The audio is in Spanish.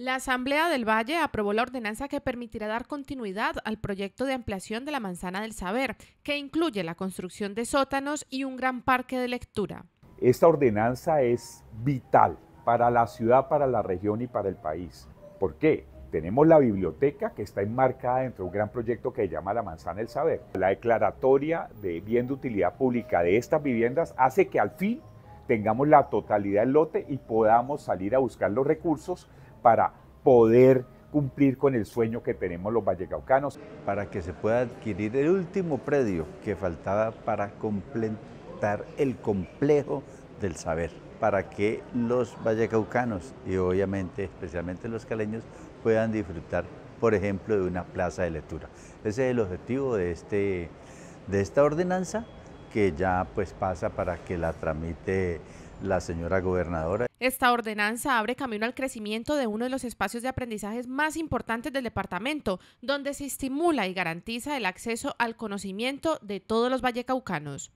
La Asamblea del Valle aprobó la ordenanza que permitirá dar continuidad al proyecto de ampliación de la Manzana del Saber, que incluye la construcción de sótanos y un gran parque de lectura. Esta ordenanza es vital para la ciudad, para la región y para el país. ¿Por qué? Tenemos la biblioteca que está enmarcada dentro de un gran proyecto que se llama La Manzana del Saber. La declaratoria de bien de utilidad pública de estas viviendas hace que al fin tengamos la totalidad del lote y podamos salir a buscar los recursos para poder cumplir con el sueño que tenemos los vallecaucanos. Para que se pueda adquirir el último predio que faltaba para completar el complejo del saber, para que los vallecaucanos y obviamente especialmente los caleños puedan disfrutar, por ejemplo, de una plaza de lectura. Ese es el objetivo de, este, de esta ordenanza que ya pues pasa para que la tramite la señora gobernadora. Esta ordenanza abre camino al crecimiento de uno de los espacios de aprendizaje más importantes del departamento, donde se estimula y garantiza el acceso al conocimiento de todos los vallecaucanos.